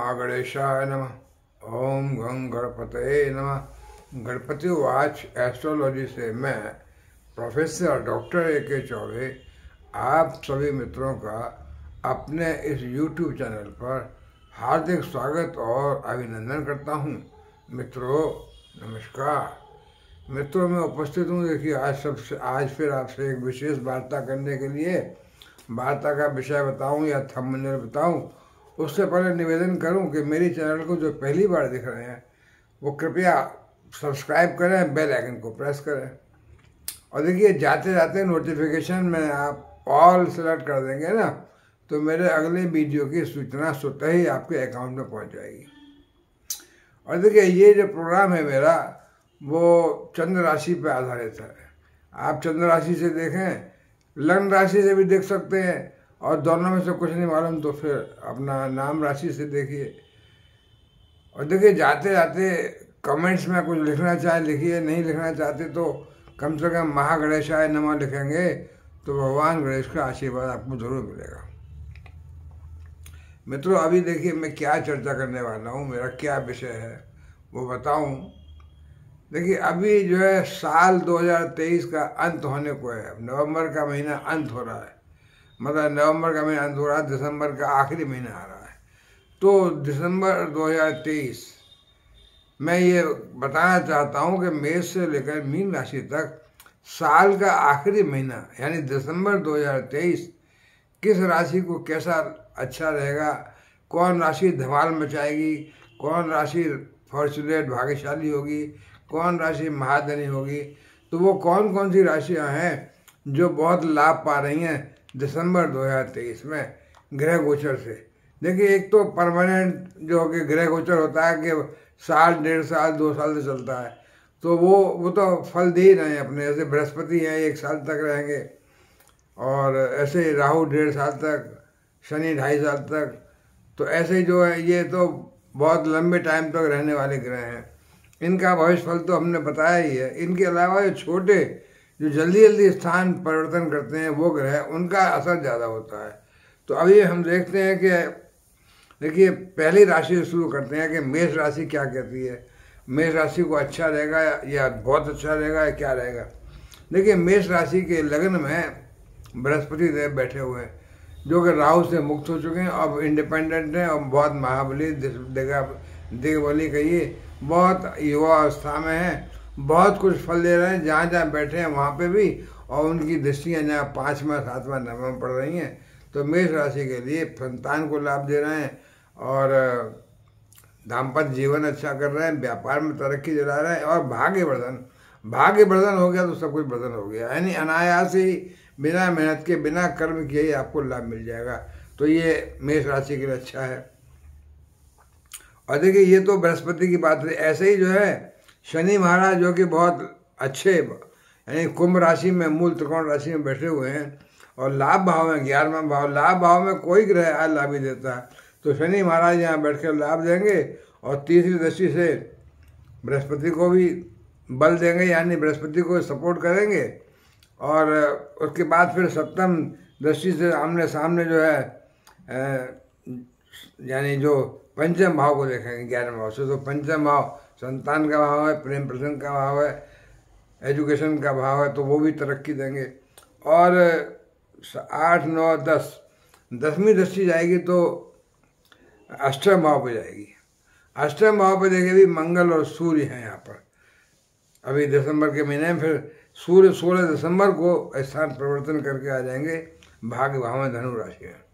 महागणेशाय नमः। ओम गंग गणपतये नमः। गणपति वाच एस्ट्रोलॉजी से मैं प्रोफेसर डॉक्टर ए के चौबे आप सभी मित्रों का अपने इस यूट्यूब चैनल पर हार्दिक स्वागत और अभिनंदन करता हूँ। मित्रों, नमस्कार। मित्रों, मैं उपस्थित हूँ, देखिए, आज सबसे आज फिर आपसे एक विशेष वार्ता करने के लिए। वार्ता का विषय बताऊँ या थंबनेल बताऊँ? उससे पहले निवेदन करूँ कि मेरी चैनल को जो पहली बार देख रहे हैं, वो कृपया सब्सक्राइब करें, बेल आइकन को प्रेस करें। और देखिए जाते जाते नोटिफिकेशन में आप ऑल सेलेक्ट कर देंगे ना तो मेरे अगले वीडियो की सूचना स्वतः ही आपके अकाउंट में पहुँच जाएगी। और देखिए, ये जो प्रोग्राम है मेरा, वो चंद्र राशि पर आधारित है। आप चंद्र राशि से देखें, लग्न राशि से भी देख सकते हैं और दोनों में से कुछ नहीं मालूम तो फिर अपना नाम राशि से देखिए। और देखिए, जाते जाते कमेंट्स में कुछ लिखना चाहे, लिखिए। नहीं लिखना चाहते तो कम से कम महागणेशाय नमा लिखेंगे तो भगवान गणेश का आशीर्वाद आपको ज़रूर मिलेगा। मित्रों, अभी देखिए, मैं क्या चर्चा करने वाला हूँ, मेरा क्या विषय है, वो बताऊँ। देखिए, अभी जो है, साल 2023 का अंत होने को है, नवंबर का महीना अंत हो रहा है। मतलब नवंबर का महीना हो रहा दिसंबर का आखिरी महीना आ रहा है। तो दिसंबर 2023 मैं ये बताना चाहता हूँ कि मेष से लेकर मीन राशि तक साल का आखिरी महीना, यानी दिसंबर 2023 किस राशि को कैसा अच्छा रहेगा, कौन राशि धमाल मचाएगी, कौन राशि फॉर्चुनेट भाग्यशाली होगी, कौन राशि महाधनी होगी तो वो कौन कौन सी राशियाँ हैं जो बहुत लाभ पा रही हैं दिसंबर 2023 में ग्रह गोचर से। देखिए, एक तो परमानेंट जो कि ग्रह गोचर होता है कि साल, डेढ़ साल, दो साल से चलता है। तो वो वो तो फल दे ही रहे हैं अपने। जैसे बृहस्पति हैं, एक साल तक रहेंगे। और ऐसे राहु डेढ़ साल तक, शनि ढाई साल तक। तो ऐसे जो है, ये तो बहुत लंबे टाइम तक रहने वाले ग्रह हैं। इनका भविष्य फल तो हमने बताया ही है। इनके अलावा जो छोटे जो जल्दी जल्दी स्थान परिवर्तन करते हैं, वो ग्रह, उनका असर ज़्यादा होता है। तो अभी हम देखते हैं कि, देखिए, पहली राशि से शुरू करते हैं कि मेष राशि क्या कहती है। मेष राशि को अच्छा रहेगा या बहुत अच्छा रहेगा या क्या रहेगा? देखिए, मेष राशि के लग्न में बृहस्पति देव बैठे हुए हैं, जो कि राहु से मुक्त हो चुके हैं, अब इंडिपेंडेंट हैं और बहुत महाबली दिग्बली कहिए, बहुत युवा अवस्था में हैं। बहुत कुछ फल दे रहे हैं, जहाँ जहाँ बैठे हैं वहाँ पे भी, और उनकी दृष्टियाँ जहाँ पाँचवा, सातवा, नवम पड़ रही हैं तो मेष राशि के लिए संतान को लाभ दे रहे हैं, और दाम्पत्य जीवन अच्छा कर रहे हैं, व्यापार में तरक्की दिला रहे हैं, और भाग्य वर्धन भाग्य वर्धन हो गया तो सब कुछ वर्धन हो गया। यानी अनायास ही बिना मेहनत के, बिना कर्म किए ही आपको लाभ मिल जाएगा। तो ये मेष राशि के लिए अच्छा है। और देखिए, ये तो बृहस्पति की बात है। ऐसे ही जो है शनि महाराज जो कि बहुत अच्छे, यानी कुंभ राशि में, मूल त्रिकोण राशि में बैठे हुए हैं, और लाभ भाव में, ग्यारहवा भाव, लाभ भाव में कोई ग्रह आज लाभ ही देता है। तो शनि महाराज यहाँ बैठ कर लाभ देंगे, और तीसरी दृष्टि से बृहस्पति को भी बल देंगे, यानी बृहस्पति को सपोर्ट करेंगे, और उसके बाद फिर सप्तम दृष्टि से आमने सामने जो है यानी जो पंचम भाव को देखेंगे ग्यारह भाव से। तो पंचम भाव संतान का भाव है, प्रेम प्रसंग का भाव है एजुकेशन का भाव है तो वो भी तरक्की देंगे। और, आठ, नौ, दस, दसवीं दृष्टि जाएगी तो अष्टम भाव पर जाएगी। अष्टम भाव पर देखे भी मंगल और सूर्य हैं यहाँ पर। अभी दिसंबर के महीने में फिर सूर्य सोलह दिसंबर को स्थान परिवर्तन करके आ जाएँगे, भाग्य भाव में धनु राशि है।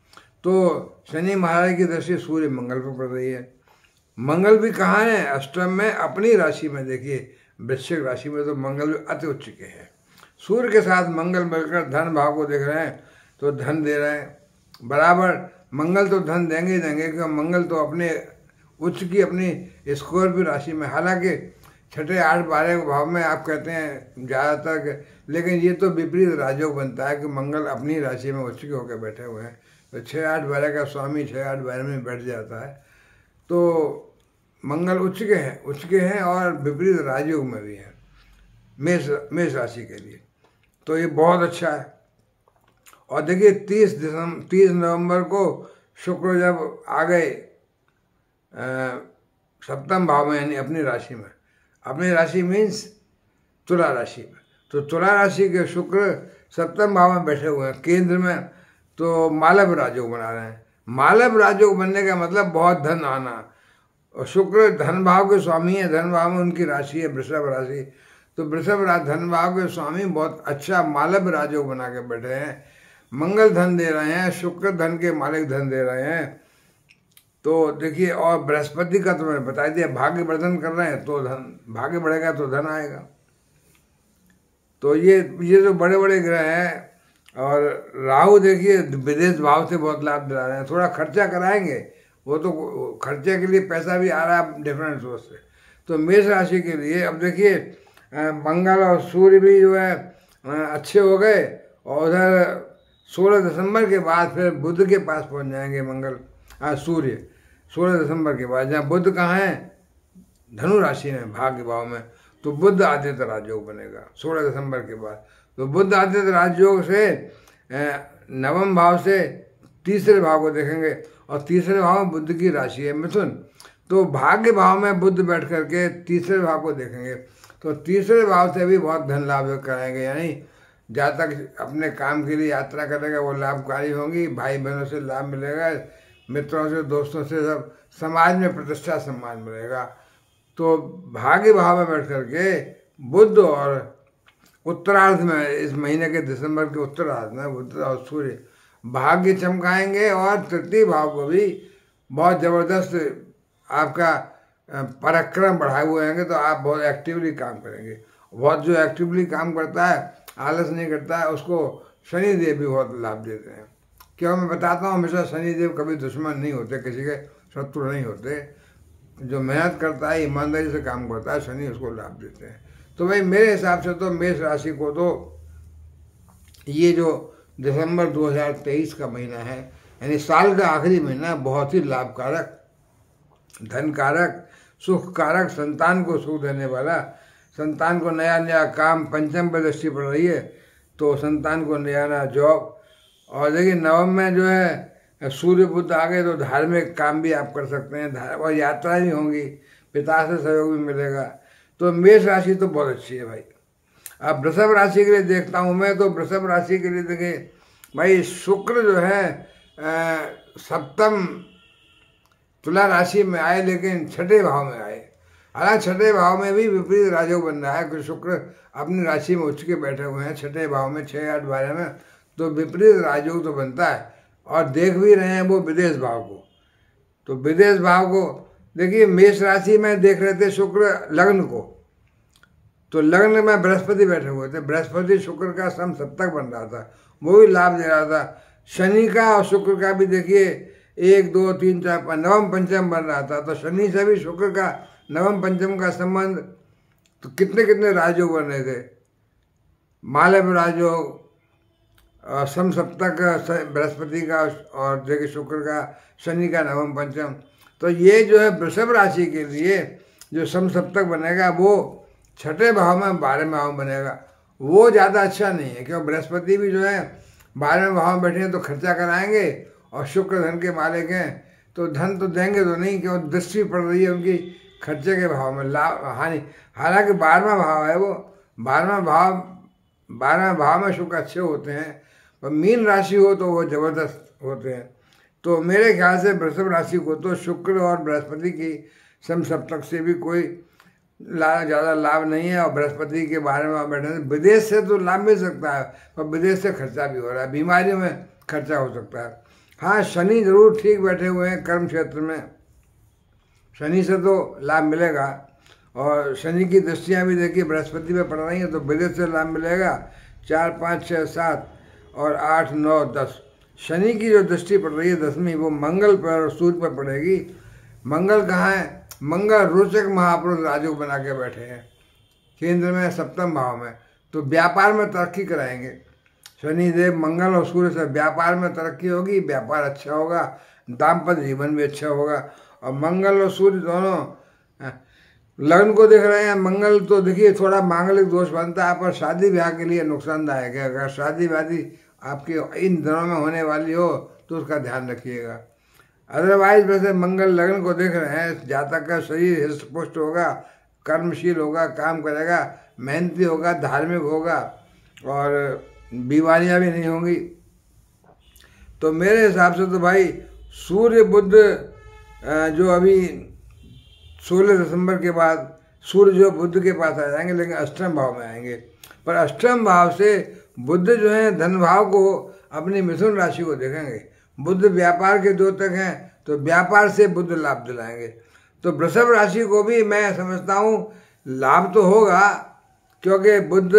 तो शनि महाराज की दृष्टि सूर्य मंगल पर पड़ रही है। मंगल भी कहाँ है? अष्टम में अपनी राशि में देखिए, वृश्चिक राशि में तो मंगल भी अति उच्च के हैं। सूर्य के साथ मंगल मिलकर धन भाव को देख रहे हैं तो धन दे रहे हैं। बराबर, मंगल तो धन देंगे ही देंगे, क्योंकि मंगल तो अपने उच्च की अपनी स्कोर भी राशि में। हालाँकि छठे आठ बारह के भाव में आप कहते हैं ज़्यादातर लेकिन ये तो विपरीत राजयोग बनता है कि मंगल अपनी राशि में उच्च के होकर बैठे हुए हैं। तो छः आठ बारह का स्वामी छः आठ बारह में बैठ जाता है। तो मंगल उच्च के हैं, उच्च के हैं और विपरीत राजयोग में भी हैं, मेष मेष राशि के लिए। तो ये बहुत अच्छा है। और देखिए, तीस दिसंबर तीस नवंबर को शुक्र जब आ गए सप्तम भाव में, यानी अपनी राशि में। अपनी राशि मीन्स तुला राशि में। तो तुला राशि के शुक्र सप्तम भाव में बैठे हुए हैं। केंद्र में तो मालव राजयोग बना रहे हैं। मालव राजयोग बनने का मतलब बहुत धन आना और शुक्र धन भाव के स्वामी है धन भाव में उनकी राशि है, वृषभ राशि। तो वृषभ धन भाव के स्वामी बहुत अच्छा मालव राजयोग बना के बैठे हैं। मंगल धन दे रहे हैं, शुक्र धन के मालिक धन दे रहे हैं। तो देखिए, और बृहस्पति का तो मैंने बता दिया भाग्य वर्धन कर रहे हैं तो धन, भाग्य बढ़ेगा तो धन आएगा। तो ये ये जो बड़े बड़े ग्रह हैं, और राहु देखिए, विदेश भाव से बहुत लाभ दिला रहे हैं। थोड़ा खर्चा कराएँगे वो तो खर्चे के लिए पैसा भी आ रहा है डिफरेंट सोर्स से। तो मेष राशि के लिए, अब देखिए मंगल और सूर्य भी जो है अच्छे हो गए और उधर सोलह दिसंबर के बाद फिर बुद्ध के पास पहुँच जाएँगे मंगल सूर्य। सोलह दिसंबर के बाद, जहाँ बुद्ध कहाँ हैं? धनु राशि में, भाग्य भाव में। तो बुद्ध आदित्य राजयोग बनेगा, सोलह दिसंबर के बाद। तो बुद्ध आदित्य राजयोग से नवम भाव से तीसरे भाव को देखेंगे। और तीसरे भाव बुद्ध की राशि है, मिथुन। तो भाग्य भाव में बुद्ध बैठ करके तीसरे भाव को देखेंगे। तो तीसरे भाव से भी बहुत धन लाभ कराएँगे यानी जहाँ तक अपने काम के लिए यात्रा करेगा, वो लाभकारी होंगी भाई बहनों से लाभ मिलेगा, मित्रों से, दोस्तों से सब समाज में प्रतिष्ठा, सम्मान मिलेगा। तो भाग्य भाव में बैठ करके बुद्ध और उत्तरार्ध में, इस महीने के दिसंबर के उत्तरार्ध में बुद्ध और सूर्य भाग्य चमकाएँगे और तृतीय भाव को भी बहुत ज़बरदस्त आपका पराक्रम बढ़ाए हुए होंगे तो आप बहुत एक्टिवली काम करेंगे। बहुत जो एक्टिवली काम करता है, आलस नहीं करता है उसको शनि देव भी बहुत लाभ देते हैं। क्यों? मैं बताता हूँ, हमेशा शनि देव कभी दुश्मन नहीं होते, किसी के शत्रु नहीं होते। जो मेहनत करता है, ईमानदारी से काम करता है, शनि उसको लाभ देते हैं। तो भाई, मेरे हिसाब से तो मेष राशि को तो ये जो दिसंबर 2023 का महीना है। यानी साल का आखिरी महीना बहुत ही लाभकारक धन कारक सुख कारक संतान को सुख देने वाला, संतान को नया नया काम, पंचम पर दृष्टि पड़ रही है तो संतान को नया नया जॉब। और देखिए, नवम में जो है, सूर्य बुद्ध आ गए तो धार्मिक काम भी आप कर सकते हैं और यात्रा भी होंगी, पिता से सहयोग भी मिलेगा। तो मेष राशि तो बहुत अच्छी है भाई। अब वृषभ राशि के लिए देखता हूँ मैं तो वृषभ राशि के लिए देखिए, भाई शुक्र जो है सप्तम तुला राशि में आए, लेकिन छठे भाव में आए। हालाँकि छठे भाव में भी विपरीत राजयोग बन रहा है कि शुक्र अपनी राशि में उच्च के बैठे हुए हैं। छठे भाव में छः आठ, बारह में तो विपरीत राजयोग तो बनता है, और देख भी रहे हैं वो विदेश भाव को। तो विदेश भाव को देखिए, मेष राशि में देख रहे थे शुक्र लग्न को। तो लग्न में बृहस्पति बैठे हुए थे। बृहस्पति शुक्र का सम सप्तक बन रहा था। वो भी लाभ दे रहा था। शनि का और शुक्र का भी देखिए, एक, दो, तीन, चार नवम पंचम बन रहा था। तो शनि से भी शुक्र का नवम पंचम का संबंध तो कितने कितने राजयोग बन रहे थे। मालव राजयोग सम सप्तक बृहस्पति का और देखिए शुक्र का, शनि का नवम पंचम। तो ये जो है वृषभ राशि के लिए जो सम सप्तक बनेगा, वो छठे भाव में बारहवें भाव में बनेगा। वो ज़्यादा अच्छा नहीं है, क्योंकि बृहस्पति भी जो है बारहवें भाव में बैठे हैं तो खर्चा कराएँगे और शुक्र धन के मालिक हैं। तो धन तो देंगे तो नहीं क्यों दृष्टि पड़ रही है उनकी खर्चे के भाव में। लाभ हानि, हालाँकि बारहवा भाव है वो। बारहवा भाव, बारहवें भाव में शुक्र अच्छे होते हैं और मीन राशि हो तो वो ज़बरदस्त होते हैं। तो मेरे ख्याल से वृषभ राशि को तो शुक्र और बृहस्पति की सम सप्तक से भी कोई ला, ज़्यादा लाभ नहीं है और बृहस्पति के बारे में बैठे विदेश से तो लाभ मिल सकता है, पर विदेश से खर्चा भी हो रहा है। बीमारियों में खर्चा हो सकता है। हाँ शनि ज़रूर ठीक बैठे हुए हैं कर्म क्षेत्र में। शनि से तो लाभ मिलेगा और शनि की दृष्टियाँ भी देखिए, बृहस्पति में पड़ रही हैं तो विदेश से लाभ मिलेगा। चार, पाँच छः सात और आठ, नौ, दस। शनि की जो दृष्टि पड़ रही है दसवीं, वो मंगल पर और सूर्य पर पड़ेगी। मंगल कहाँ है? मंगल रोचक महापुरुष राजयोग बना के बैठे हैं। केंद्र में, सप्तम भाव में। तो व्यापार में तरक्की कराएँगे। शनिदेव मंगल और सूर्य से व्यापार में तरक्की होगी, व्यापार अच्छा होगा, दाम्पत्य जीवन भी अच्छा होगा। और मंगल और सूर्य दोनों लग्न को देख रहे हैं। मंगल तो देखिए, थोड़ा मांगलिक दोष बनता है, पर शादी ब्याह के लिए नुकसानदायक है। अगर शादी वादी आपके इन दिनों में होने वाली हो तो उसका ध्यान रखिएगा। अदरवाइज़ वैसे मंगल लगन को देख रहे हैं, जातक का शरीर हृष्ट पुष्ट होगा, कर्मशील होगा, काम करेगा, मेहनती होगा, धार्मिक होगा, और बीमारियाँ भी नहीं होंगी। तो मेरे हिसाब से तो भाई, सूर्य बुद्ध जो अभी सोलह दिसंबर के बाद, सूर्य जो बुद्ध के पास आ जाएँगे, लेकिन अष्टम भाव में आएँगे। पर अष्टम भाव से बुद्ध जो है, धन भाव को अपनी मिथुन राशि को देखेंगे। बुद्ध व्यापार के दो तक हैं तो व्यापार से बुद्ध लाभ दिलाएँगे। तो वृषभ राशि को भी मैं समझता हूँ, लाभ तो होगा, क्योंकि बुद्ध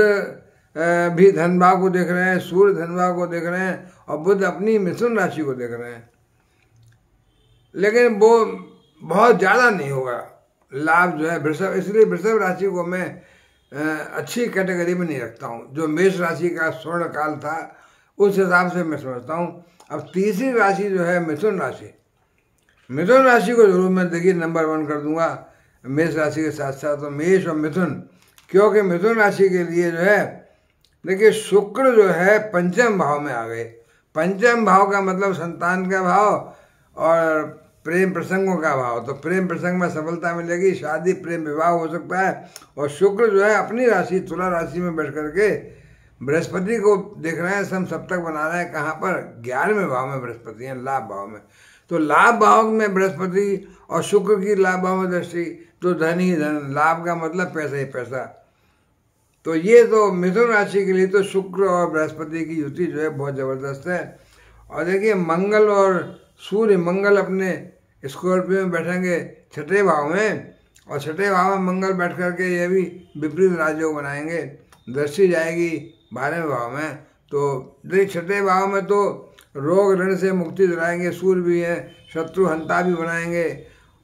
भी धन भाव को देख रहे हैं, सूर्य धन भाव को देख रहे हैं, और बुद्ध अपनी मिथुन राशि को देख रहे हैं। लेकिन वो बहुत ज़्यादा नहीं होगा, लाभ जो है वृषभ, इसलिए वृषभ राशि को मैं अच्छी कैटेगरी में नहीं रखता हूँ। जो मेष राशि का स्वर्ण काल था उस हिसाब से मैं समझता हूँ। अब तीसरी राशि जो है मिथुन राशि। मिथुन राशि को ज़रूर मैं देखिए नंबर वन कर दूँगा मेष राशि के साथ साथ तो मेष और मिथुन। क्योंकि मिथुन राशि के लिए जो है, देखिए शुक्र जो है पंचम भाव में आ गए। पंचम भाव का मतलब संतान का भाव और प्रेम प्रसंगों का भाव। तो प्रेम प्रसंग में सफलता मिलेगी, शादी, प्रेम, विवाह हो सकता है। और शुक्र जो है अपनी राशि, तुला राशि में बैठ करके बृहस्पति को देख रहे हैं सम सप्तक बना रहे हैं, कहाँ पर? ग्यारहवें भाव में बृहस्पति हैं, लाभ भाव में। तो लाभ भाव में बृहस्पति और शुक्र की लाभ भाव में दृष्टि तो धन ही धन, लाभ का मतलब पैसा ही पैसा। तो ये तो मिथुन राशि के लिए तो शुक्र और बृहस्पति की युति जो है बहुत ज़बरदस्त है। और देखिए, मंगल और सूर्य, मंगल अपने स्कॉर्पियो में बैठेंगे छठे भाव में, और छठे भाव में मंगल बैठ करके ये भी विपरीत राज्यों बनाएँगे। दृष्टि जाएगी बारहवें भाव में। तो देखिए छठे भाव में तो रोग ऋण से मुक्ति दिलाएँगे सूर्य भी है, शत्रु हंता भी बनाएँगे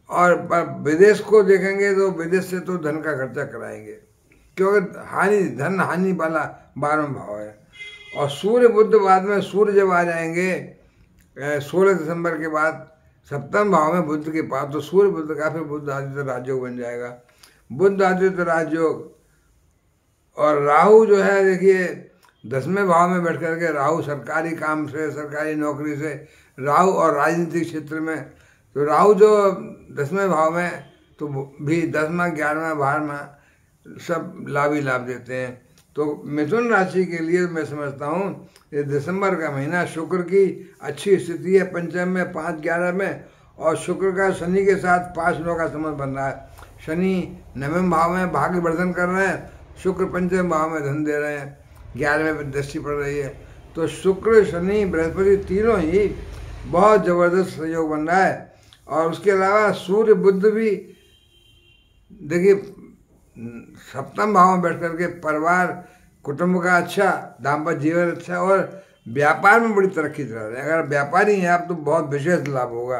और विदेश को देखेंगे तो विदेश से तो धन का खर्चा कराएँगे। क्योंकि हानि, धन हानि वाला बारहवें भाव है। और सूर्य बुद्ध बाद में सूर्य जब आ जाएँगे सोलह दिसंबर के बाद सप्तम भाव में बुद्ध के पास तो सूर्य बुद्ध का फिर बुद्ध आदित्य राजयोग बन जाएगा। बुद्ध आदित्य राजयोग और राहु जो है, देखिए, दसवें भाव में बैठ करके राहु सरकारी काम से, सरकारी नौकरी से, राहु और राजनीतिक क्षेत्र में तो राहु जो दसवें भाव में तो भी दसवा, ग्यारहवा, बारहवा, सब लाभ ही लाभ देते हैं। तो मिथुन राशि के लिए मैं समझता हूँ, ये दिसंबर का महीना शुक्र की अच्छी स्थिति है, पंचम में, पाँच, ग्यारह में, और शुक्र का शनि के साथ पाँच नौ का संबंध बन रहा है। शनि नवम भाव में भाग्य वर्धन कर रहे हैं शुक्र पंचम भाव में धन दे रहे हैं, ग्यारहवें पर दृष्टि पड़ रही है। तो शुक्र, शनि, बृहस्पति तीनों ही बहुत ज़बरदस्त सहयोग बन रहा है। और उसके अलावा सूर्य, बुद्ध भी, देखिए, सप्तम भाव में बैठ करके परिवार, कुटुंब का अच्छा दाम्पत्य जीवन अच्छा और व्यापार में बड़ी तरक्की चला रहे हैं। अगर व्यापारी हैं, आप तो बहुत विशेष लाभ होगा।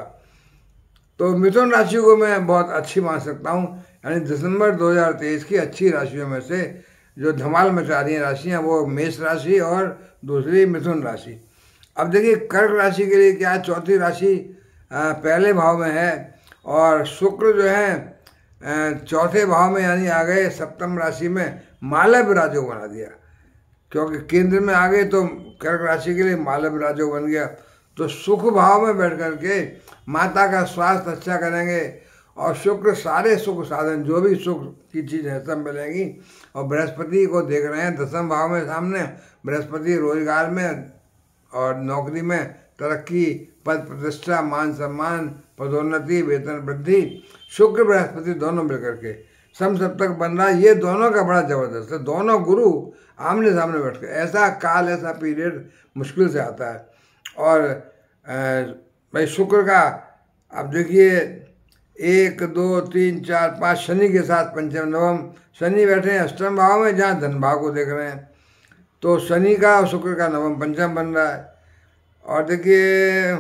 तो मिथुन राशि को मैं बहुत अच्छी मान सकता हूँ। यानी दिसंबर 2023 की अच्छी राशियों में से जो धमाल मचा रही हैं राशियाँ, वो मेष राशि और दूसरी मिथुन राशि। अब देखिए, कर्क राशि के लिए क्या चौथी राशि पहले भाव में है और शुक्र जो है चौथे भाव में यानी आ गए सप्तम राशि में मालव राजो बना दिया। क्योंकि केंद्र में आ गए तो कर्क राशि के लिए मालव राजो बन गया। तो सुख भाव में बैठ करके माता का स्वास्थ्य अच्छा करेंगे और शुक्र, सारे सुख साधन, जो भी सुख की चीज़ है, सब मिलेगी। और बृहस्पति को देख रहे हैं, दसम भाव में सामने, बृहस्पति रोज़गार में और नौकरी में तरक्की, पद प्रतिष्ठा, मान सम्मान, पदोन्नति, वेतन वृद्धि, शुक्र, बृहस्पति दोनों मिलकर के। सम सब तक बन रहा है, ये दोनों का बड़ा ज़बरदस्त है। दोनों गुरु आमने सामने बैठ कर ऐसा काल, ऐसा पीरियड मुश्किल से आता है। और भाई शुक्र का, अब देखिए एक, दो, तीन, चार, पाँच, शनि के साथ पंचम, नवम, शनि बैठे हैं, अष्टम भाव में जहाँ धन भाव को देख रहे हैं। तो शनि का और शुक्र का नवम, पंचम बन रहा है। और देखिए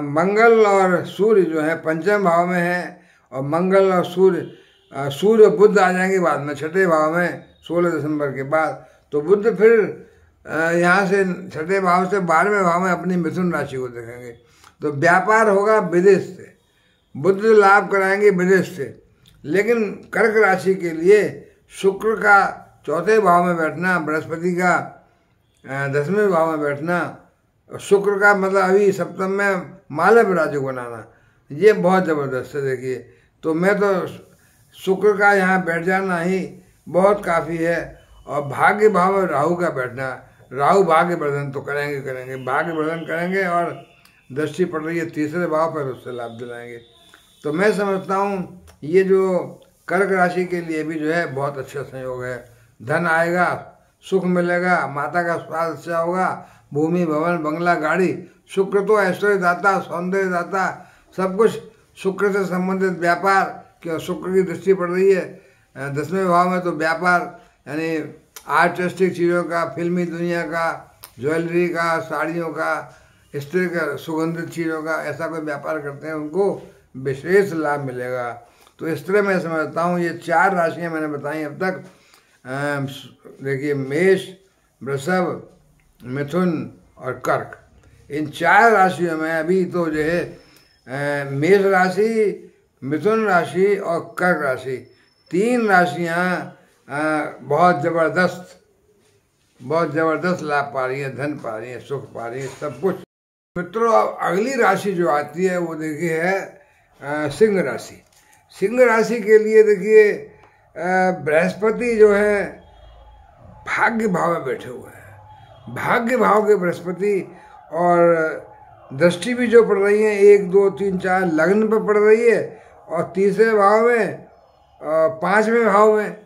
मंगल और सूर्य जो है, पंचम भाव में है, और मंगल और सूर्य सूर्य बुद्ध आ जाएँगे बाद में, छठे भाव में, सोलह दिसंबर के बाद। तो बुद्ध फिर यहाँ से छठे भाव से बारहवें भाव में अपनी मिथुन राशि को देखेंगे। तो व्यापार होगा विदेश से। बुद्ध लाभ कराएँगे विदेश से। लेकिन कर्क राशि के लिए शुक्र का चौथे भाव में बैठना, बृहस्पति का दसवें भाव में बैठना, शुक्र का मतलब अभी सप्तम में मालव राजयोग बनाना, ये बहुत ज़बरदस्त है देखिए। तो मैं तो शुक्र का यहाँ बैठ जाना ही बहुत काफ़ी है और भाग्य भाव में राहु का बैठना, राहु भाग्य वर्धन तो करेंगे करेंगे, भाग्य वर्धन करेंगे और दृष्टि पड़ रही है तीसरे भाव पर उससे लाभ दिलाएँगे। तो मैं समझता हूँ, ये जो कर्क राशि के लिए भी जो है बहुत अच्छा संयोग है। धन आएगा, सुख मिलेगा, माता का स्वास्थ्य अच्छा होगा, भूमि, भवन, बंगला, गाड़ी, शुक्र तो ऐश्वर्य दाता सौंदर्य दाता सब कुछ शुक्र से संबंधित व्यापार क्यों शुक्र की दृष्टि पड़ रही है। दसवें भाव में तो व्यापार, यानी आर्टिस्टिक चीज़ों का, फिल्मी दुनिया का, ज्वेलरी का, साड़ियों का, स्त्री का सुगंधित चीज़ों का, ऐसा कोई व्यापार करते हैं उनको। विशेष लाभ मिलेगा। तो इस तरह मैं समझता हूँ, ये चार राशियाँ मैंने बताई अब तक। देखिए, मेष, वृषभ, मिथुन और कर्क। इन चार राशियों में अभी तो जो है मेष राशि, मिथुन राशि और कर्क राशि। तीन राशियाँ बहुत ज़बरदस्त बहुत ज़बरदस्त लाभ पा रही है, धन पा रही है, सुख पा रही है, सब कुछ। मित्रों, अब अगली राशि जो आती है, वो देखिए है सिंह राशि। सिंह राशि के लिए देखिए बृहस्पति जो है, भाग्य भाव में बैठे हुए हैं। भाग्य भाव के बृहस्पति और दृष्टि भी जो पड़ रही है, एक, दो, तीन, चार, लग्न पर पड़ रही है और तीसरे भाव में पाँचवें भाव में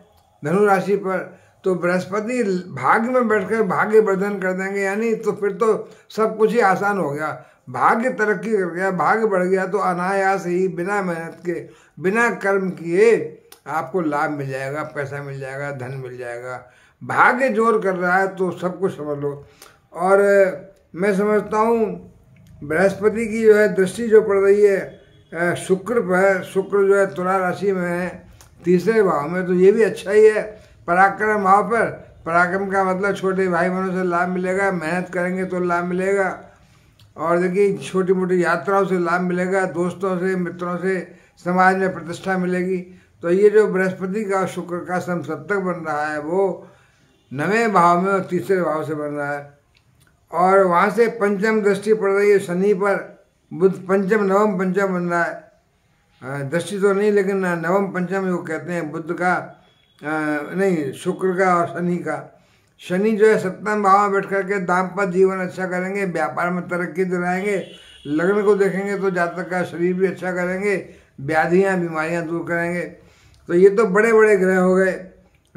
धनु राशि पर तो बृहस्पति भाग्य में बैठकर भाग्य वर्धन कर देंगे, यानी तो फिर तो सब कुछ ही आसान हो गया। भाग्य तरक्की कर गया, भाग्य बढ़ गया तो अनायास ही बिना मेहनत के, बिना कर्म किए आपको लाभ मिल जाएगा, पैसा मिल जाएगा, धन मिल जाएगा। भाग्य ज़ोर कर रहा है तो सब कुछ समझ लो। और मैं समझता हूँ, बृहस्पति की जो है दृष्टि जो पड़ रही है शुक्र पर, शुक्र जो है तुला राशि में है, तीसरे भाव में तो ये भी अच्छा ही है। पराक्रम भाव पर पराक्रम का मतलब छोटे भाई बहनों से लाभ मिलेगा मेहनत करेंगे तो लाभ मिलेगा। और देखिए छोटी मोटी यात्राओं से लाभ मिलेगा दोस्तों से मित्रों से समाज में प्रतिष्ठा मिलेगी। तो ये जो बृहस्पति का शुक्र का सम समसप्तक बन रहा है वो नवे भाव में और तीसरे भाव से बन रहा है। और वहाँ से पंचम दृष्टि पड़ रही है शनि पर बुद्ध पंचम नवम पंचम बन रहा हाँ, दृष्टि तो नहीं लेकिन नवम पंचम जो कहते हैं बुद्ध का नहीं, शुक्र का और शनि का। शनि जो है, सप्तम भाव में बैठ करके दाम्पत्य जीवन अच्छा करेंगे, व्यापार में तरक्की दिलाएँगे, लग्न को देखेंगे तो जातक का शरीर भी अच्छा करेंगे, व्याधियाँ, बीमारियाँ दूर करेंगे। तो ये तो बड़े बड़े ग्रह हो गए।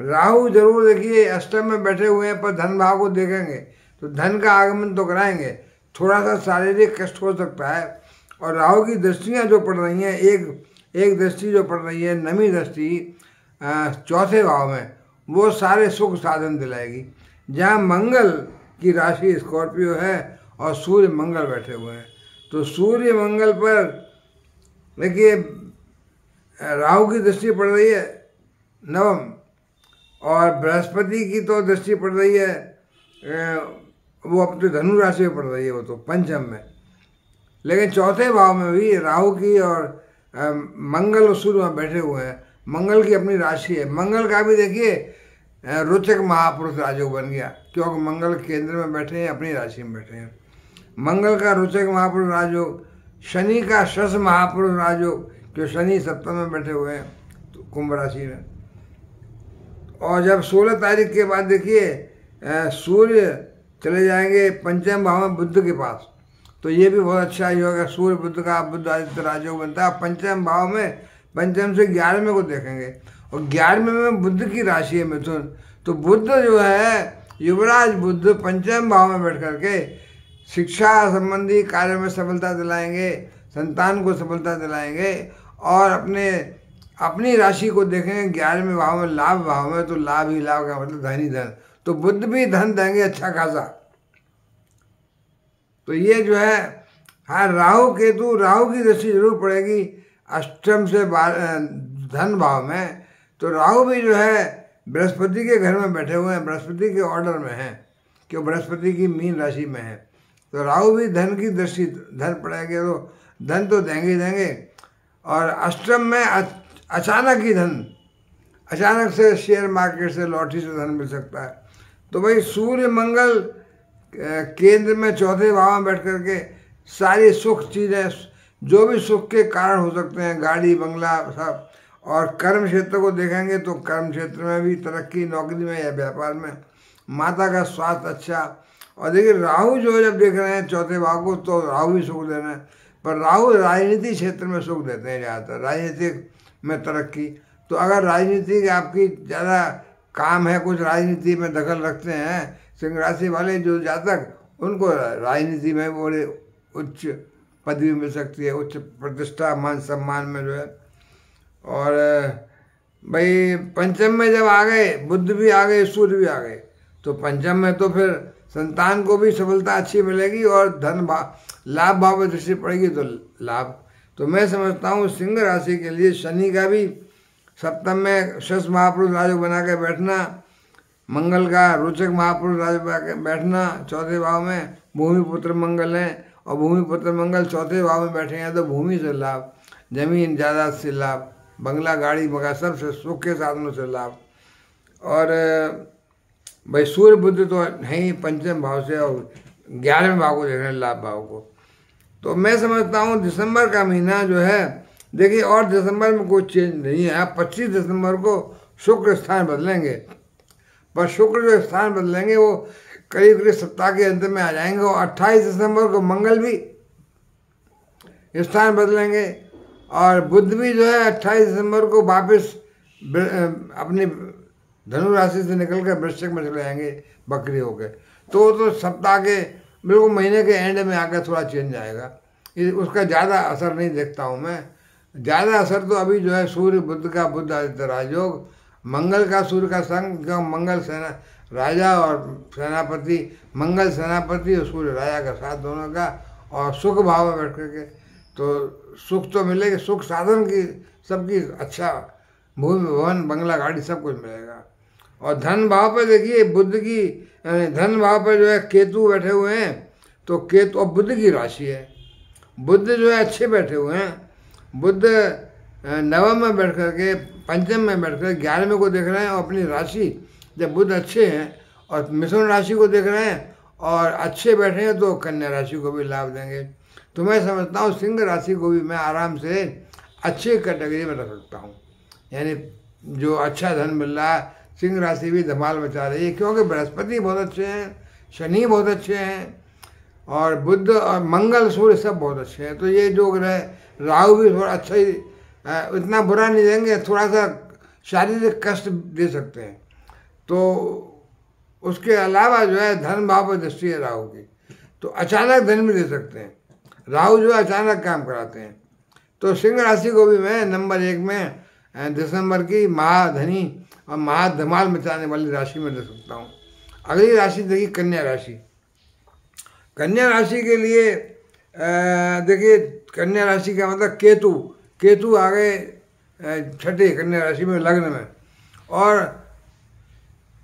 राहु ज़रूर देखिए, अष्टम में बैठे हुए हैं, पर धन भाव को देखेंगे। तो धन का आगमन तो कराएँगे। थोड़ा सा शारीरिक कष्ट हो सकता है। और राहु की दृष्टियाँ जो पड़ रही हैं, एक एक दृष्टि जो पड़ रही है, नमी दृष्टि चौथे भाव में, वो सारे सुख साधन दिलाएगी। जहाँ मंगल की राशि स्कॉर्पियो है और सूर्य मंगल बैठे हुए हैं तो सूर्य मंगल पर, देखिए, राहु की दृष्टि पड़ रही है, नवम, और बृहस्पति की तो दृष्टि पड़ रही है वो अपने धनु राशि में पड़ रही है, वो तो पंचम में। लेकिन चौथे भाव में भी राहु की और मंगल और सूर्य वहाँ बैठे हुए हैं मंगल की अपनी राशि है। मंगल का भी देखिए रोचक महापुरुष राजयोग बन गया, क्योंकि मंगल केंद्र में बैठे हैं, अपनी राशि में बैठे हैं। मंगल का रोचक महापुरुष राजयोग, शनि का शस महापुरुष राजयोग क्यों शनि सप्तम में बैठे हुए हैं तो कुंभ राशि में। और जब सोलह तारीख के बाद देखिए सूर्य चले जाएँगे पंचम भाव में बुद्ध के पास तो ये भी बहुत अच्छा योग है। सूर्य बुद्ध का बुद्ध आदित्य राजयोग बनता है। पंचम भाव में पंचम से ग्यारहवें को देखेंगे। और ग्यारहवें में बुद्ध की राशि है मिथुन। तो बुद्ध जो है, युवराज बुद्ध पंचम भाव में बैठ करके शिक्षा संबंधी कार्य में सफलता दिलाएँगे, संतान को सफलता दिलाएँगे और अपने, अपनी राशि को देखेंगे ग्यारहवें भाव में, लाभ भाव में तो लाभ ही लाभ का मतलब धन ही धन। तो बुद्ध भी धन देंगे अच्छा खासा। तो ये जो है हाँ राहु केतु, राहु की दृष्टि ज़रूर पड़ेगी। अष्टम से धन भाव में तो राहु भी जो है, बृहस्पति के घर में बैठे हुए हैं, बृहस्पति के ऑर्डर में हैं क्यों बृहस्पति की मीन राशि में है। तो राहु भी धन की दृष्टि, धन पड़ेंगे तो धन तो देंगे ही देंगे। और अष्टम में अचानक ही धन, अचानक से शेयर मार्केट से लॉटरी से धन मिल सकता है। तो भाई सूर्य, मंगल केंद्र में चौथे भाव में बैठ करके सारी सुख चीज़ें जो भी सुख के कारण हो सकते हैं, गाड़ी, बंगला, सब। और कर्म क्षेत्र को देखेंगे तो कर्म क्षेत्र में भी तरक्की, नौकरी में या व्यापार में। माता का स्वास्थ्य अच्छा। और देखिए, राहु जो है, जब देख रहे हैं चौथे भाव को तो राहु भी सुख दे रहे हैं। पर राहु राजनीति क्षेत्र में सुख देते हैं ज़्यादातर। राजनीतिक में तरक्की। तो अगर राजनीति आपकी ज़्यादा काम है, कुछ राजनीति में दखल रखते हैं, सिंह राशि वाले जो जातक, उनको राजनीति में बड़े उच्च पदवी मिल सकती है, उच्च प्रतिष्ठा, मान सम्मान में जो है। और भाई, पंचम में जब आ गए, बुद्ध भी आ गए, सूर्य भी आ गए तो पंचम में तो फिर संतान को भी सफलता अच्छी मिलेगी और धन भा लाभ भाव दृष्टि पड़ेगी तो लाभ। तो मैं समझता हूँ, सिंह राशि के लिए शनि का भी सप्तम में शस महापुरुष राजू बना के बैठना, मंगल का रोचक महापुरुष राजू बना के बैठना, चौथे भाव में भूमि पुत्र मंगल हैं और भूमि पुत्र मंगल चौथे भाव में बैठे हैं तो भूमि से लाभ, ज़मीन जायदाद से लाभ, बंगला, गाड़ी बगा सबसे सुख के साधनों से लाभ। और भाई सूर्य बुद्ध तो है ही पंचम भाव से और ग्यारहवें भाव को देख रहे हैं लाभ भाव को। तो मैं समझता हूँ दिसंबर का महीना जो है, देखिए और दिसंबर में कोई चेंज नहीं है। आप पच्चीस दिसंबर को शुक्र स्थान बदलेंगे। पर शुक्र जो स्थान बदलेंगे वो करीब करीब सप्ताह के अंत में आ जाएँगे और अट्ठाईस दिसंबर को मंगल भी स्थान बदलेंगे। और बुद्ध भी जो है अट्ठाईस दिसंबर को वापस अपनी धनु राशि से निकल कर वृश्चिक में चले जाएँगे बकरी होकर। तो तो सप्ताह के, बिल्कुल महीने के एंड में आकर थोड़ा चेंज आएगा। उसका ज़्यादा असर नहीं देखता हूँ मैं। ज़्यादा असर तो अभी जो है सूर्य बुद्ध का बुद्ध आदित्य राजयोग, मंगल का सूर्य का संग मंगल सेना राजा और सेनापति, मंगल सेनापति और सूर्य राजा का साथ दोनों का, और सुख भाव में बैठ करके। तो सुख तो मिलेगा, सुख साधन की, सबकी अच्छा भूमि, भवन, बंगला, गाड़ी, सब कुछ मिलेगा। और धन भाव पर देखिए, बुद्ध की धन भाव पर जो है केतु बैठे हुए हैं तो केतु और बुद्ध की राशि है। बुद्ध जो है अच्छे बैठे हुए हैं। बुद्ध नवम में बैठ करके, पंचम में बैठ कर ग्यारहवें को देख रहे हैं, और अपनी राशि जब बुद्ध अच्छे हैं और मिथुन राशि को देख रहे हैं और अच्छे बैठे हैं तो कन्या राशि को भी लाभ देंगे। तो मैं समझता हूँ, सिंह राशि को भी मैं आराम से अच्छे कैटेगरी में रख सकता हूँ। यानी जो अच्छा धन मिल रहा है, सिंह राशि भी धमाल मचा रही है, क्योंकि बृहस्पति बहुत अच्छे हैं, शनि बहुत अच्छे हैं, और बुद्ध और मंगल, सूर्य सब बहुत अच्छे हैं। तो ये जो ग्रह, राहु भी थोड़ा अच्छा ही इतना बुरा नहीं देंगे, थोड़ा सा शारीरिक कष्ट दे सकते हैं। तो उसके अलावा जो है धन भाव पर दृष्टि है राहु की। तो अचानक धन भी दे सकते हैं। राहु जो है अचानक काम कराते हैं। तो सिंह राशि को भी मैं नंबर एक में दिसंबर की महाधनी और महाधमाल मचाने वाली राशि में दे सकता हूँ। अगली राशि देखिए कन्या राशि। कन्या राशि के लिए देखिए कन्या राशि का मतलब केतु। केतु आ गए छठे कन्या राशि में लग्न में। और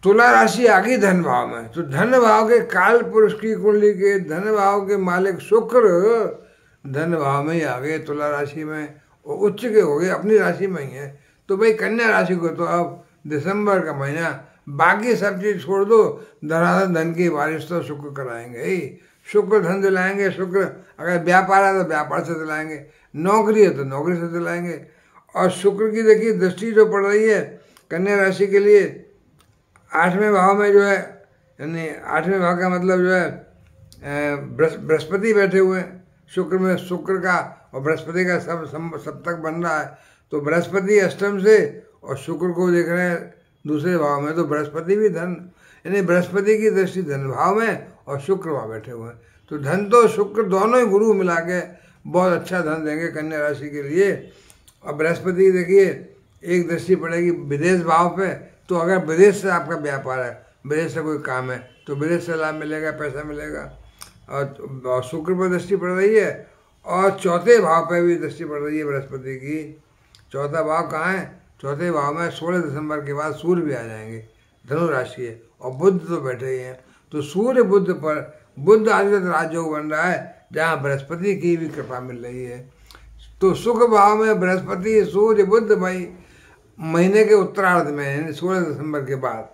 तुला राशि आ गई धन भाव में। तो धन भाव के काल पुरुष की कुंडली के धन भाव के मालिक शुक्र धन भाव में ही आ गए तुला राशि में। और उच्च के हो गए, अपनी राशि में ही है। तो भाई कन्या राशि को तो अब दिसंबर का महीना बाकी सब चीज़ छोड़ दो, धनाधन धन की बारिश तो शुक्र कराएँगे ही। शुक्र धन दिलाएँगे, शुक्र अगर व्यापार है तो व्यापार से दिलाएँगे, नौकरी है तो नौकरी से दिलाएँगे। और शुक्र की देखिए दृष्टि जो पड़ रही है कन्या राशि के लिए आठवें भाव में जो है, यानी आठवें भाव का मतलब जो है बृहस्पति बैठे हुए हैं। शुक्र में शुक्र का और बृहस्पति का सब सप्तक बन रहा है। तो बृहस्पति अष्टम से और शुक्र को देख रहे हैं दूसरे भाव में तो बृहस्पति भी धन, यानी बृहस्पति की दृष्टि धन भाव में और शुक्र वहाँ बैठे हुए हैं। तो धन तो शुक्र दोनों ही गुरु मिला के बहुत अच्छा धन देंगे कन्या राशि के लिए। और बृहस्पति देखिए, एक दृष्टि पड़ेगी विदेश भाव पे तो अगर विदेश से आपका व्यापार है, विदेश से कोई काम है तो विदेश से लाभ मिलेगा, पैसा मिलेगा। और शुक्र पर दृष्टि पड़ रही है, और चौथे भाव पर भी दृष्टि पड़ रही है बृहस्पति की। चौथा भाव कहाँ है? चौथे भाव में सोलह दिसंबर के बाद सूर्य भी आ जाएँगे, धनु राशि है, और बुद्ध तो बैठे ही हैं। तो सूर्य बुद्ध पर बुद्ध आदित्य राजयोग बन रहा है, जहाँ बृहस्पति की भी कृपा मिल रही है। तो सुख भाव में बृहस्पति, सूर्य बुद्ध भाई महीने के उत्तरार्ध में, यानी सोलह दिसंबर के बाद।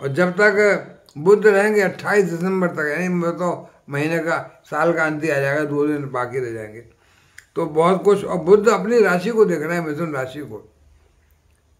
और जब तक बुद्ध रहेंगे, अट्ठाईस दिसंबर तक, यानी तो महीने का, साल का अंत आ जाएगा, दो दिन बाकी रह जाएँगे। तो बहुत कुछ, और बुद्ध अपनी राशि को देख रहे हैं, मिथुन राशि को,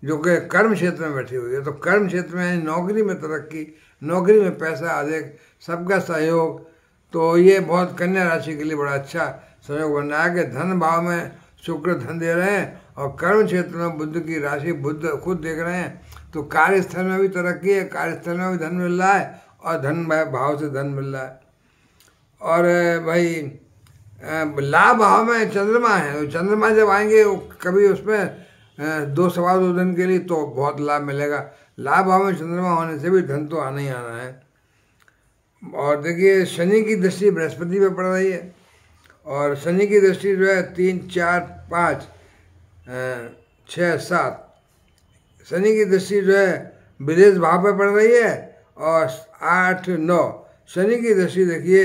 जो कि कर्म क्षेत्र में बैठी हुई है। तो कर्म क्षेत्र में नौकरी में तरक्की, नौकरी में पैसा अधिक सबका सहयोग तो ये बहुत कन्या राशि के लिए बड़ा अच्छा सहयोग बन रहा है कि धन भाव में शुक्र धन दे रहे हैं और कर्म क्षेत्र में बुद्ध की राशि बुद्ध खुद देख रहे हैं तो कार्यस्थल में भी तरक्की है, कार्यस्थल में भी धन मिल रहा है और धन भाव से धन मिल रहा है। और भाई लाभ भाव में चंद्रमा है तो चंद्रमा जब आएँगे कभी उसमें दो सवा दो दिन के लिए तो बहुत लाभ मिलेगा। लाभ भाव में चंद्रमा होने से भी धन तो आना ही आना है। और देखिए, शनि की दृष्टि बृहस्पति पे पड़ रही है। और शनि की दृष्टि जो है, तीन, चार, पाँच छः सात। शनि की दृष्टि जो है, विदेश भाव पर पड़ रही है और आठ, नौ। शनि की दृष्टि देखिए,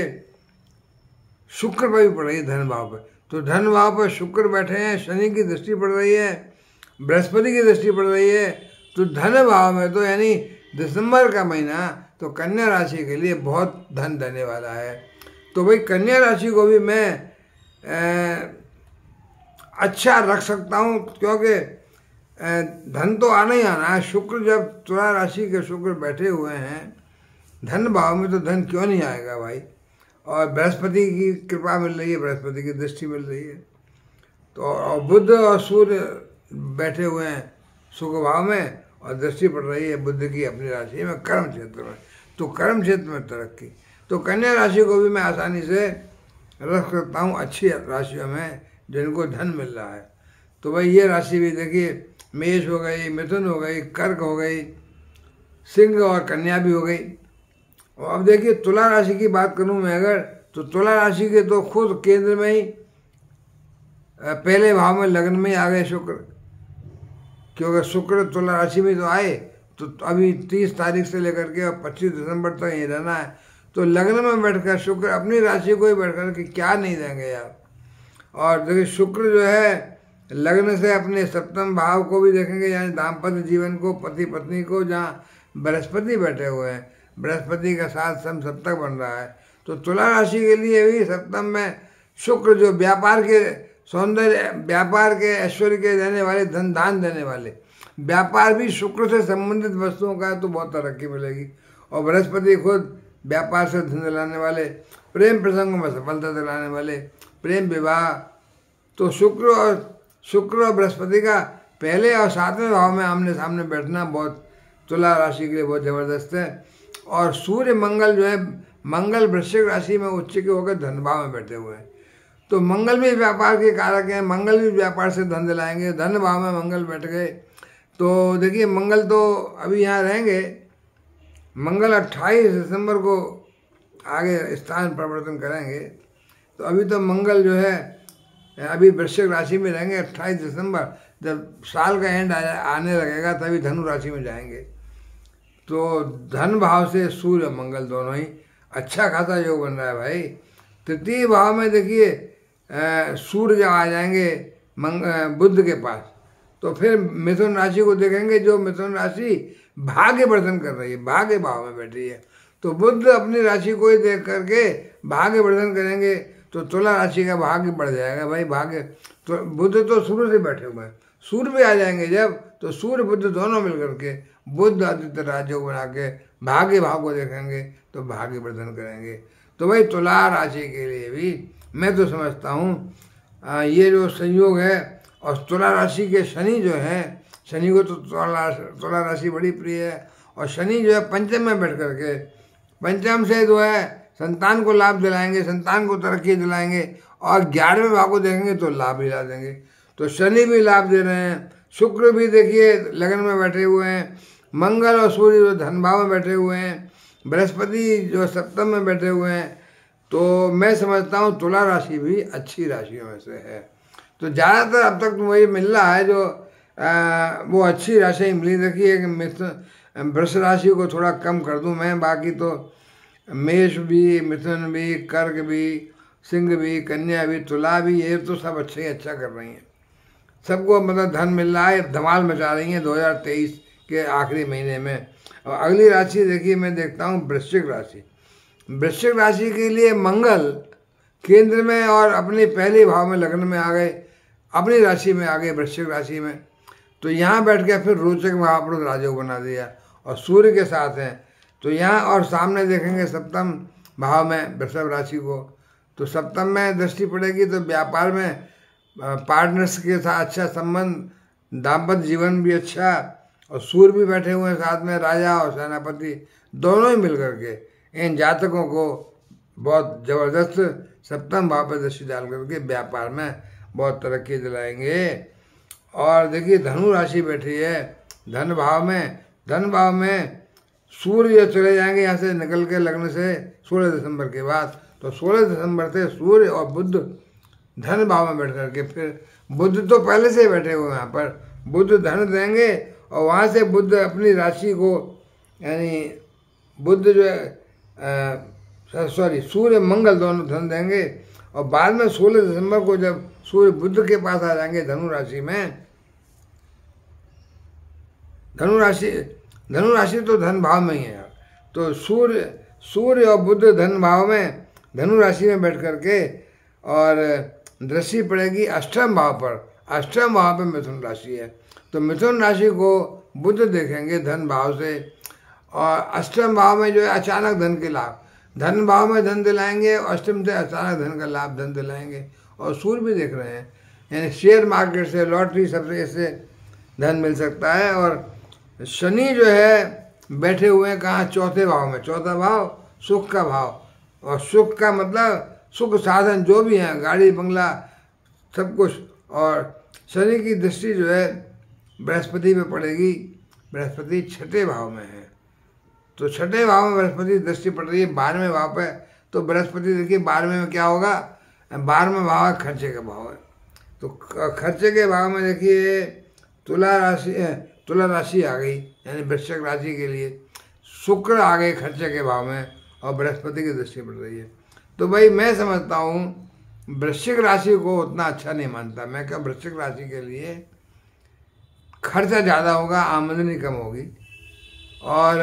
शुक्र पर भी पड़ रही है धन भाव पर तो धन भाव पर शुक्र बैठे हैं, शनि की दृष्टि पड़ रही है, बृहस्पति की दृष्टि पड़ रही है तो धन भाव में तो यानी दिसंबर का महीना तो कन्या राशि के लिए बहुत धन देने वाला है। तो भाई कन्या राशि को भी मैं अच्छा रख सकता हूँ, क्योंकि धन तो आना ही आना है। शुक्र जब तुला राशि के शुक्र बैठे हुए हैं, धन भाव में तो धन क्यों नहीं आएगा भाई? और बृहस्पति की कृपा मिल रही है, बृहस्पति की दृष्टि मिल रही है। तो और बुद्ध और सूर्य बैठे हुए हैं सुख भाव में, और दृष्टि पड़ रही है बुद्ध की अपनी राशि में, कर्म क्षेत्र में। तो कर्म क्षेत्र में तरक्की। तो कन्या राशि को भी मैं आसानी से रख सकता हूँ, अच्छी राशियों में। जिनको धन मिल रहा है। तो भाई ये राशि भी देखिए, मेष हो गई, मिथुन हो गई, कर्क हो गई, सिंह और कन्या भी हो गई। और अब देखिए, तुला राशि की बात करूँ मैं अगर तो तुला राशि के तो खुद केंद्र में ही पहले भाव में लग्न में आ गए शुक्र। क्योंकि शुक्र तुला राशि में तो आए तो अभी तीस तारीख से लेकर के और पच्चीस दिसंबर तक यहीं रहना है। तो लग्न में बैठकर शुक्र अपनी राशि को ही बैठकर के क्या नहीं देंगे यार। और देखिए शुक्र जो है, लग्न से अपने सप्तम भाव को भी देखेंगे, यानी दाम्पत्य जीवन को, पति पत्नी को, जहाँ बृहस्पति बैठे हुए हैं, बृहस्पति का साथ सम सप्तक बन रहा है। तो तुला राशि के लिए भी सप्तम में शुक्र जो व्यापार के सौंदर्य, व्यापार के ऐश्वर्य के देने वाले, धन दान देने वाले, व्यापार भी शुक्र से संबंधित वस्तुओं का तो बहुत तरक्की मिलेगी। और बृहस्पति खुद व्यापार से धन दिलाने वाले, प्रेम प्रसंगों में सफलता दिलाने वाले प्रेम विवाह। तो शुक्र और शुक्र और बृहस्पति का पहले और सातवें भाव में आमने सामने बैठना बहुत तुला राशि के लिए बहुत ज़बरदस्त है। और सूर्य मंगल जो है, मंगल वृश्चिक राशि में उच्च के होकर धन भाव में बैठे हुए हैं। तो मंगल भी व्यापार के कारक हैं, मंगल भी व्यापार से धन दिलाएँगे, धन भाव में मंगल बैठ गए। तो देखिए, मंगल तो अभी यहाँ रहेंगे। मंगल 28 दिसंबर को आगे स्थान परिवर्तन करेंगे। तो अभी तो मंगल जो है, अभी वृश्चिक राशि में रहेंगे अट्ठाईस दिसंबर। जब साल का एंड आने लगेगा तभी धनु राशि में जाएँगे। तो धन भाव से सूर्य मंगल दोनों ही। अच्छा खासा योग बन रहा है भाई। तृतीय भाव में देखिए सूर्य जब आ जाएँगे मंग बुद्ध के पास तो फिर मिथुन राशि को देखेंगे जो मिथुन राशि भाग्य वर्धन कर रही है, भाग्य भाव में बैठ रही है। तो बुद्ध अपनी राशि को ही देख करके भाग्य वर्धन करेंगे। तो तुला राशि का भाग्य बढ़ जाएगा भाई, भाग्य तो बुद्ध तो शुरू से बैठे हुए हैं। सूर्य भी आ जाएँगे जब तो सूर्य बुद्ध दोनों मिल करके बुद्ध आदित्य राज्य बना के भाग्य भाव को देखेंगे तो भाग्य वर्धन करेंगे। तो भाई तुला राशि के लिए भी मैं तो समझता हूँ ये जो संयोग है, और तुला राशि के शनि जो है, शनि को तो तुला तुला राशि बड़ी प्रिय है, और शनि जो है पंचम में बैठ करके पंचम से जो है संतान को लाभ दिलाएँगे संतान को तरक्की दिलाएँगे और ग्यारहवें भाव को देखेंगे तो लाभ ला देंगे। तो शनि भी लाभ दे रहे हैं शुक्र भी देखिए लगन में बैठे हुए हैं मंगल और सूर्य जो धन भाव में बैठे हुए हैं बृहस्पति जो सप्तम में बैठे हुए हैं तो मैं समझता हूँ तुला राशि भी अच्छी राशियों में से है। तो ज़्यादातर अब तक वही मिल रहा है जो आ, वो अच्छी राशि मिली। देखिए मिथुन वृष राशि को थोड़ा कम कर दूँ मैं बाकी तो मेष भी, मिथुन भी कर्क भी, सिंह भी, कन्या भी, तुला भी, ये तो सब अच्छे ही अच्छा कर रही हैं। सबको मतलब धन मिल रहा है, धमाल मचा रही हैं 2023 के आखिरी महीने में। और अगली राशि देखिए, मैं देखता हूँ वृश्चिक राशि। वृश्चिक राशि के लिए मंगल केंद्र में और अपने पहले भाव में लग्न में आ गए, अपनी राशि में आ गए वृश्चिक राशि में। तो यहाँ बैठ के फिर रोचक महापुरुष राजयोग बना दिया। और सूर्य के साथ हैं तो यहाँ और सामने देखेंगे सप्तम भाव में वृषभ राशि को। तो सप्तम में दृष्टि पड़ेगी तो व्यापार में पार्टनर्स के साथ अच्छा संबंध, दाम्पत्य जीवन भी अच्छा और सूर्य भी बैठे हुए हैं साथ में, राजा और सेनापति दोनों ही मिल करके इन जातकों को बहुत ज़बरदस्त सप्तम भाव पर दृष्टि डाल करके व्यापार में बहुत तरक्की दिलाएँगे। और देखिए धनु राशि बैठी है, धन भाव में, धन भाव में सूर्य चले जाएँगे यहाँ से निकल के लग्न से सोलह दिसंबर के बाद। तो सोलह दिसंबर से सूर्य और बुद्ध धन भाव में बैठ करके फिर बुद्ध तो पहले से बैठे हुए यहाँ पर। बुद्ध धन देंगे और वहाँ से बुद्ध अपनी राशि को, यानी बुद्ध जो है सॉरी, सूर्य, मंगल दोनों धन देंगे और बाद में सोलह दिसंबर को जब सूर्य बुद्ध के पास आ जाएँगे धनु राशि में, धनु राशि धनु राशि तो धन भाव में ही है। तो सूर्य सूर्य और बुद्ध धन भाव में धनु राशि में बैठ करके और दृष्टि पड़ेगी अष्टम भाव पर। अष्टम भाव पर मिथुन राशि है। तो मिथुन राशि को बुद्ध देखेंगे धन भाव से। और अष्टम भाव में जो है अचानक धन के लाभ। धन भाव में धन दिलाएँगे और अष्टम से अचानक धन का लाभ धन दिलाएँगे। और सूर्य भी देख रहे हैं। यानी शेयर मार्केट से लॉटरी सबसे इससे धन मिल सकता है और शनि जो है, बैठे हुए हैं कहाँ? चौथे भाव में। चौथा भाव, सुख का भाव। और सुख का मतलब सुख साधन जो भी हैं, गाड़ी, बंगला, सब कुछ। और शनि की दृष्टि जो है, बृहस्पति पे पड़ेगी। बृहस्पति छठे भाव में है। तो छठे भाव में बृहस्पति दृष्टि पड़ रही है बारहवें भाव पे। तो बृहस्पति देखिए, बारहवें में क्या होगा? बारहवें भाव है, खर्चे का भाव है। तो खर्चे के भाव में देखिए, तुला राशि तुला राशि आ गई, यानी वृश्चिक राशि के लिए। शुक्र आ गए खर्चे के भाव में और बृहस्पति की दृष्टि पड़ रही है। तो भाई, मैं समझता हूँ, वृश्चिक राशि को उतना अच्छा नहीं मानता। मैं क्या वृश्चिक राशि के लिए खर्चा ज़्यादा होगा, आमदनी कम होगी? और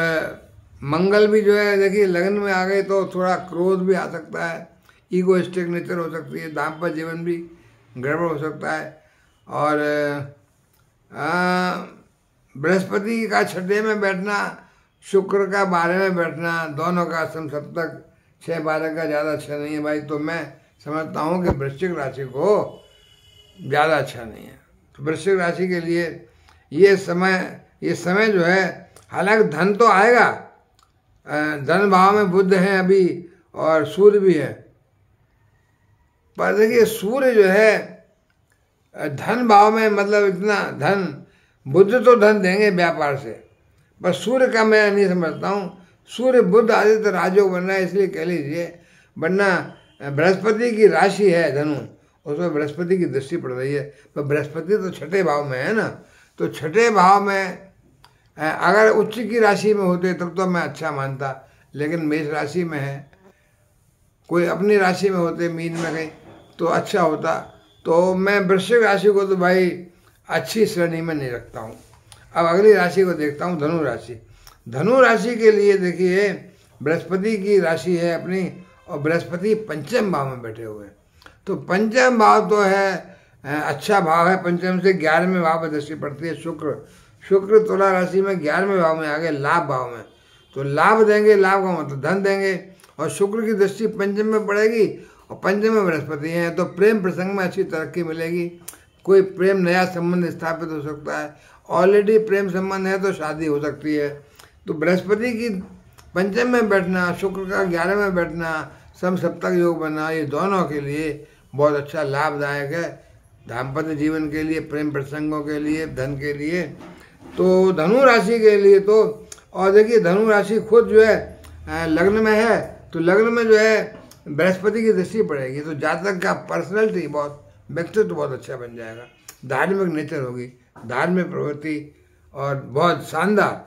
मंगल भी जो है, देखिए, लगन में आ गए तो थोड़ा क्रोध भी आ सकता है ईगोइस्टिक नेचर हो सकती है, दाम्पत्य जीवन भी गड़बड़ हो सकता है। और बृहस्पति का छठे में बैठना, शुक्र का बारह में बैठना, दोनों का सम सप्तक छः बारह का ज़्यादा अच्छा नहीं है भाई तो मैं समझता हूँ कि वृश्चिक राशि को ज़्यादा अच्छा नहीं है। तो वृश्चिक राशि के लिए ये समय ये समय जो है, हालाँकि धन तो आएगा धन भाव में बुद्ध हैं अभी और सूर्य भी है। पर देखिए, सूर्य जो है धन भाव में मतलब इतना, धन बुद्ध तो धन देंगे व्यापार से। पर सूर्य का मैं नहीं समझता हूँ। सूर्य बुद्ध आदित्य राजयोग बनना है, इसलिए कह लीजिए, वरना बृहस्पति की राशि है धनु, उसमें बृहस्पति की दृष्टि पड़ रही है। पर बृहस्पति तो छठे भाव में है ना? तो छठे भाव में अगर उच्च की राशि में होते, तब तो मैं अच्छा मानता। लेकिन मेष राशि में है, कोई अपनी राशि में होते, मीन में कहीं तो अच्छा होता। तो मैं वृश्चिक राशि को तो भाई अच्छी श्रेणी में नहीं रखता हूँ। अब अगली राशि को देखता हूँ, धनु राशि। धनु राशि के लिए देखिए, बृहस्पति की राशि है अपनी और बृहस्पति पंचम भाव में बैठे हुए हैं। तो पंचम भाव तो है अच्छा भाव है। पंचम से ग्यारहवें भाव में दृष्टि पड़ती है शुक्र। शुक्र तुला राशि में ग्यारहवें भाव में आ गए लाभ भाव में। तो लाभ देंगे, लाभ का मतलब धन देंगे और शुक्र की दृष्टि पंचम में पड़ेगी और पंचम में बृहस्पति हैं। तो प्रेम प्रसंग में अच्छी तरक्की मिलेगी। कोई प्रेम नया संबंध स्थापित हो सकता है। ऑलरेडी प्रेम संबंध है तो शादी हो सकती है। तो बृहस्पति की पंचम में बैठना शुक्र का ग्यारह में बैठना, सम सप्तक योग बनना, ये दोनों के लिए बहुत अच्छा लाभदायक है। दाम्पत्य जीवन के लिए, प्रेम प्रसंगों के लिए, धन के लिए। तो धनु राशि के लिए तो और देखिए धनु राशि खुद जो है लग्न में है तो लग्न में जो है बृहस्पति की दृष्टि पड़ेगी। तो जातक का पर्सनैलिटी बहुत व्यक्तित्व बहुत अच्छा बन जाएगा। धार्मिक नेचर होगी, धार्मिक प्रवृत्ति और बहुत शानदार।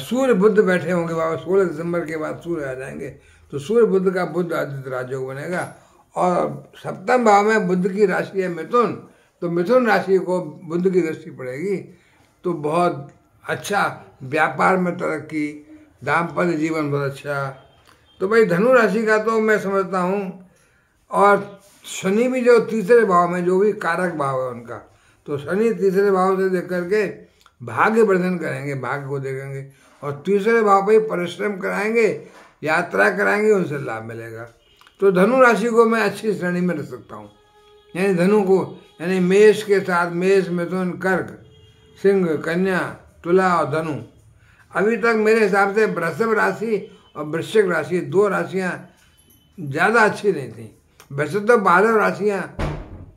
सूर्य बुद्ध बैठे होंगे बाबा सोलह दिसंबर के बाद सूर्य आ जाएँगे तो सूर्य बुद्ध का बुद्ध आदित्य राजयोग बनेगा। और सप्तम भाव में बुद्ध की राशि है मिथुन तो मिथुन राशि को बुद्ध की दृष्टि पड़ेगी। तो बहुत अच्छा व्यापार में तरक्की, दाम्पत्य जीवन बहुत अच्छा। तो भाई धनु राशि का तो मैं समझता हूँ, और शनि भी जो तीसरे भाव में, जो भी कारक भाव है उनका तो शनि तीसरे भाव से देख करके भाग्य वर्धन करेंगे, भाग्य को देखेंगे और तीसरे भाव पर परिश्रम कराएँगे, यात्रा कराएँगे, उनसे लाभ मिलेगा। तो धनु राशि को मैं अच्छी श्रेणी में रख सकता हूँ। यानी धनु को, यानी मेष के साथ, मेष, मिथुन, कर्क, सिंह, कन्या, तुला और धनु। अभी तक मेरे हिसाब से वृषभ राशि और वृश्चिक राशि, दो राशियाँ ज़्यादा अच्छी नहीं थी। वैसे तो बारह राशियाँ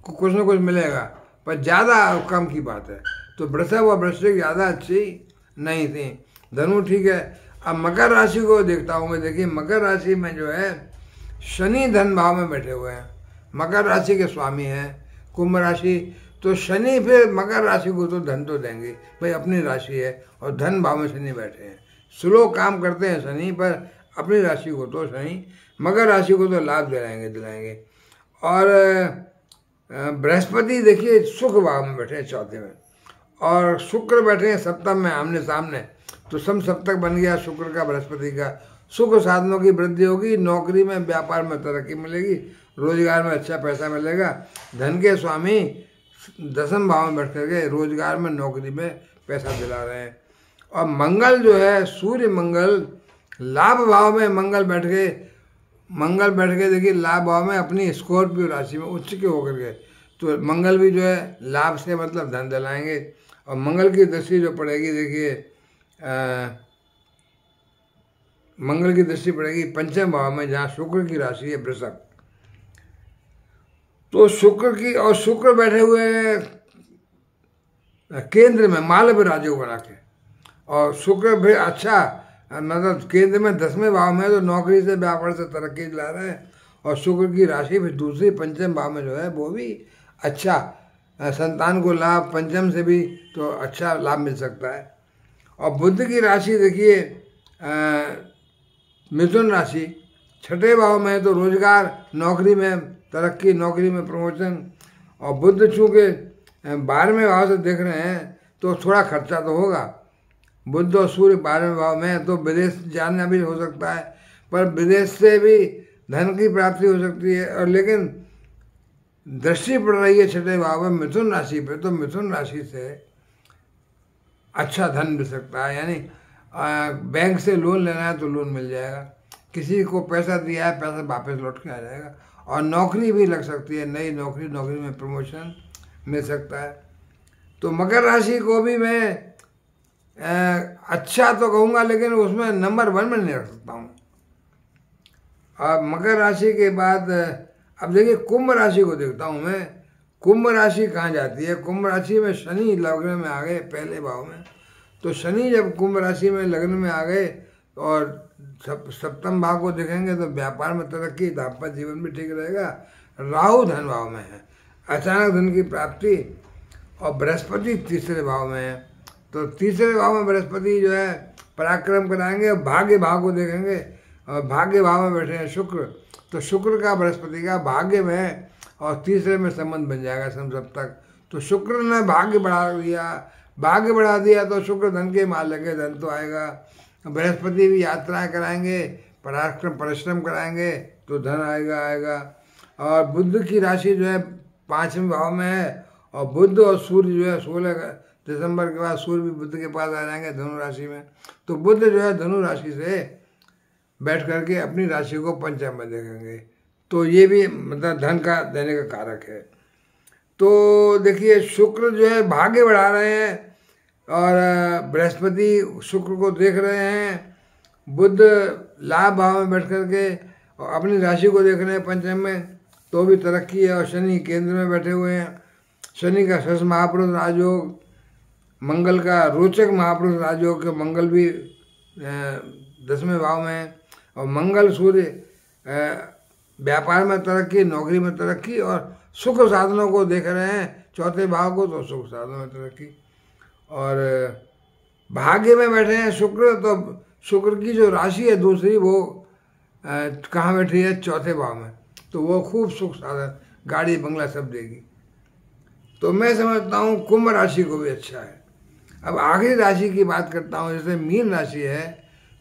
को कुछ ना कुछ मिलेगा, पर ज़्यादा कम की बात है। तो वृषभ और वृश्चिक ज़्यादा अच्छी नहीं थी। धनु ठीक है। अब मकर राशि को देखता हूँ मैं, देखिए, मकर राशि में जो है, शनि धन भाव में बैठे हुए हैं। मकर राशि के स्वामी हैं, कुंभ राशि। तो शनि फिर मकर राशि को तो धन तो देंगे, भाई अपनी राशि है और धन भाव में शनि बैठे हैं। स्लो काम करते हैं शनि, पर अपनी राशि को तो शनि मकर राशि को तो लाभ दिलाएँगे दिलाएँगे। और बृहस्पति देखिए सुख भाव में बैठे हैं चौथे में। और शुक्र बैठे हैं सप्तम में, आमने सामने। तो सम सप्तक बन गया शुक्र का, बृहस्पति का। सुख साधनों की वृद्धि होगी, नौकरी में, व्यापार में तरक्की मिलेगी, रोज़गार में अच्छा पैसा मिलेगा। धन के स्वामी दसम भाव में बैठ करके रोज़गार में, नौकरी में पैसा दिला रहे हैं। और मंगल जो है, सूर्य मंगल लाभ भाव में मंगल बैठ गए। मंगल बैठ के देखिए, लाभ भाव में अपनी स्कॉर्पियो राशि में उच्च के होकर के तो मंगल भी जो है, लाभ से मतलब धन दिलाएँगे। और मंगल की दृष्टि जो पड़ेगी, देखिए मंगल की दृष्टि पड़ेगी पंचम भाव में, जहाँ शुक्र की राशि है वृषभ। तो शुक्र की, और शुक्र बैठे हुए, केंद्र में मालव राज्यों बना के। और शुक्र भी अच्छा मतलब केंद्र में दसवें भाव में तो नौकरी से व्यापार से तरक्की ला रहे हैं। और शुक्र की राशि भी दूसरी पंचम भाव में जो है, वो भी अच्छा संतान को लाभ पंचम से भी तो अच्छा लाभ मिल सकता है। और बुद्ध की राशि देखिए मिथुन राशि, छठे भाव में तो रोज़गार, नौकरी में, तरक्की, नौकरी में प्रमोशन। और बुद्ध चूँकि बारहवें भाव से देख रहे हैं तो थोड़ा खर्चा तो होगा। बुद्ध और सूर्य बारहवें भाव में तो विदेश जाना भी हो सकता है, पर विदेश से भी धन की प्राप्ति हो सकती है, और लेकिन दृष्टि पड़ रही है छठे भाव में, मिथुन राशि पे तो मिथुन राशि से अच्छा धन मिल सकता है, यानी बैंक से लोन लेना है तो लोन मिल जाएगा, किसी को पैसा दिया है, पैसा वापस लौट के आ जाएगा, और नौकरी भी लग सकती है, नई नौकरी नौकरी में प्रमोशन मिल सकता है। तो मकर राशि को भी मैं अच्छा तो कहूँगा लेकिन उसमें नंबर वन में नहीं रख सकता हूँ। अब मकर राशि के बाद अब देखिए कुंभ राशि को देखता हूँ मैं। कुंभ राशि कहाँ जाती है? कुंभ राशि में शनि लग्न में आ गए पहले भाव में। तो शनि जब कुंभ राशि में लग्न में आ गए और सप, सप्तम भाव को देखेंगे तो व्यापार में तरक्की दाम्पत्य जीवन भी ठीक रहेगा। राहु धन भाव में है। अचानक धन की प्राप्ति और बृहस्पति तीसरे भाव में है। तो तीसरे भाव में बृहस्पति जो है पराक्रम कराएँगे और भाग्य भाव को देखेंगे और भाग्य भाव में बैठे हैं शुक्र। तो शुक्र का बृहस्पति का भाग्य में और तीसरे में संबंध बन जाएगा सब तक। तो शुक्र ने भाग्य बढ़ा दिया। भाग्य बढ़ा दिया तो शुक्र धन के माल लगे धन तो आएगा। बृहस्पति भी यात्राएँ कराएँगे, पराक्रम, परिश्रम कराएँगे तो धन आएगा आएगा। और बुद्ध की राशि जो है पाँचवें भाव में है और बुद्ध और सूर्य जो है सोलह दिसंबर के बाद सूर्य भी बुद्ध के पास आ जाएँगे धनु राशि में। तो बुद्ध जो है धनु राशि से बैठ करके अपनी राशि को पंचम में देखेंगे। तो ये भी मतलब धन का देने का कारक है। तो देखिए, शुक्र जो है भाग्य बढ़ा रहे हैं और बृहस्पति शुक्र को देख रहे हैं। बुद्ध लाभ भाव में बैठ करके और अपनी राशि को देख रहे हैं पंचम में। तो भी तरक्की है और शनि केंद्र में बैठे हुए हैं। शनि का शश महापुरुष राजयोग मंगल का, रोचक महापुरुष राजयोग के मंगल भी दसवें भाव में है। और मंगल सूर्य व्यापार में तरक्की, नौकरी में तरक्की और सुख साधनों को देख रहे हैं। चौथे भाव को तो सुख साधनों में तरक्की। और भाग्य में बैठे हैं शुक्र तो शुक्र की जो राशि है दूसरी वो कहाँ बैठी है? चौथे भाव में। तो वो खूब सुख साधन, गाड़ी, बंगला सब देगी। तो मैं समझता हूँ कुंभ राशि को भी अच्छा है। अब आखिरी राशि की बात करता हूँ जैसे मीन राशि है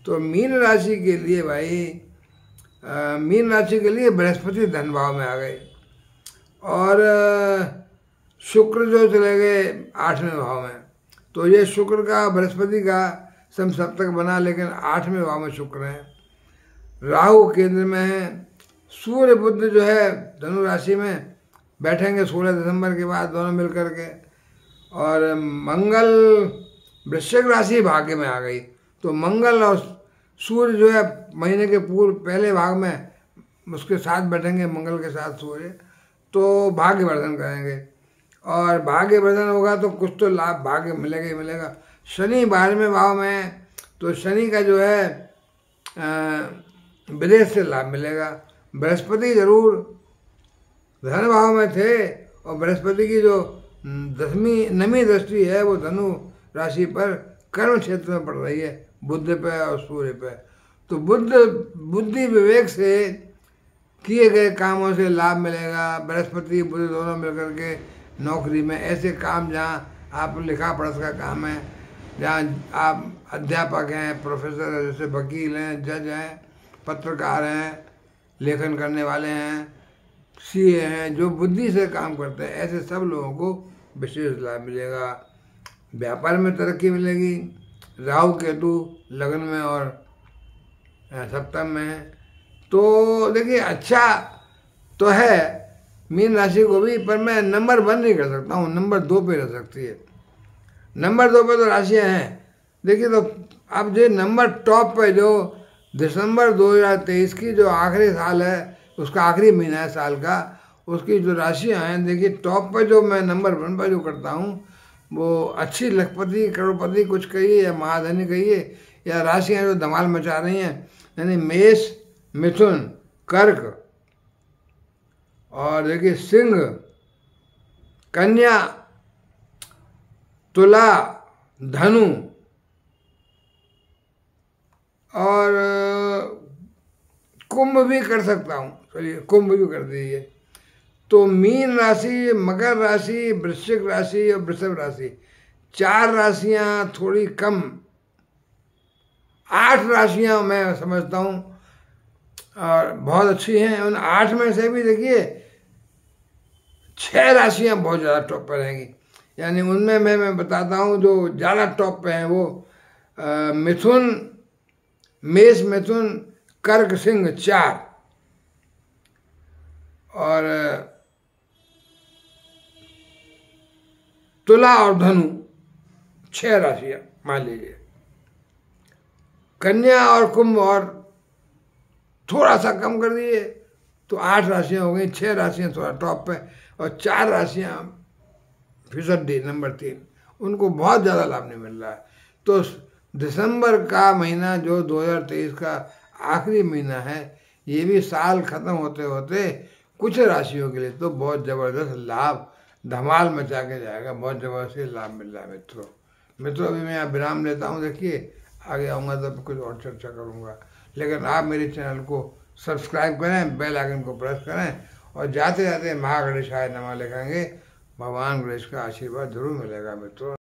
तो मीन राशि के लिए भाई आ, मीन राशि के लिए बृहस्पति धन भाव में आ गए। और शुक्र जो चले गए आठवें भाव में। तो ये शुक्र का बृहस्पति का सम सप्तक बना लेकिन आठवें भाव में शुक्र है। राहु केंद्र में है सूर्य बुद्ध जो है धनु राशि में बैठेंगे सोलह दिसंबर के बाद दोनों मिल कर के। और मंगल वृश्चिक राशि भाग्य में आ गई। तो मंगल और सूर्य जो है, महीने के पूर्व, पहले भाग में उसके साथ बैठेंगे, मंगल के साथ सूर्य। तो भाग्य वर्धन करेंगे। और भाग्य वर्धन होगा तो कुछ तो लाभ, भाग्य मिलेगा ही मिलेगा। शनि बारहवें भाव में तो शनि का जो है विदेश से लाभ मिलेगा। बृहस्पति ज़रूर धन भाव में थे और बृहस्पति की जो दसवीं, नवी दृष्टि है वो धनु राशि पर कर्म क्षेत्र में पड़ रही है, बुद्ध पे और सूर्य पे। तो बुद्ध, बुद्धि विवेक से किए गए कामों से लाभ मिलेगा, बृहस्पति, बुद्ध दोनों मिलकर के नौकरी में। ऐसे काम जहाँ आप लिखा पढ़स का काम है, जहाँ आप अध्यापक हैं, प्रोफेसर हैं, जैसे वकील हैं, जज हैं, पत्रकार हैं, लेखन करने वाले हैं सीए हैं जो बुद्धि से काम करते हैं। ऐसे सब लोगों को विशेष लाभ मिलेगा। व्यापार में तरक्की मिलेगी। राहु केतु लगन में और सप्तम में तो देखिए अच्छा तो है। मीन राशि को भी, पर मैं नंबर वन नहीं कर सकता हूँ। नंबर दो पे रह सकती है। नंबर दो पे तो राशियाँ हैं। देखिए तो अब जो नंबर टॉप पे जो दिसंबर 2023 की जो आखिरी साल है उसका आखिरी महीना है साल का, उसकी जो राशियाँ हैं, देखिए टॉप पर जो मैं नंबर वन पर जो करता हूँ, वो अच्छी लखपति, करोड़पति कुछ कहिए या महाधनी कहिए, या राशियाँ जो धमाल मचा रही हैं, यानी मेष, मिथुन, कर्क और देखिए सिंह, कन्या, तुला, धनु और, कुंभ भी कर सकता हूँ। चलिए कुंभ भी कर दीजिए। तो मीन राशि, मकर राशि, वृश्चिक राशि और वृषभ राशि, चार राशियाँ थोड़ी कम। आठ राशियाँ मैं समझता हूँ, और बहुत अच्छी हैं। उन आठ में से भी देखिए, छह राशियाँ बहुत ज़्यादा टॉप पर रहेंगी। यानी उनमें मैं मैं बताता हूँ, जो ज़्यादा टॉप पे हैं वो मिथुन, मेष मिथुन, कर्क सिंह चार। और तुला और धनु, छह राशियाँ, मान लीजिए। कन्या और कुंभ और थोड़ा सा कम कर दिए तो आठ राशियाँ हो गई, छह राशियाँ थोड़ा टॉप पे, और चार राशियाँ फिसड डी नंबर तीन। उनको बहुत ज़्यादा लाभ नहीं मिल रहा है। तो दिसंबर का महीना जो 2023 का आखिरी महीना है, ये भी साल ख़त्म होते होते कुछ राशियों के लिए तो बहुत ज़बरदस्त लाभ धमाल मचा के जाएगा, बहुत ज़बरदस्त लाभ मिल रहा है मित्रों। मित्रों, अभी मैं यहाँ विराम लेता हूँ, देखिए, आगे आऊँगा तो कुछ और चर्चा करूँगा। लेकिन आप मेरे चैनल को सब्सक्राइब करें, बेल आइकन को प्रेस करें और जाते जाते महागणेश आय नमा लिखेंगे भगवान गणेश का आशीर्वाद ज़रूर मिलेगा मित्रों।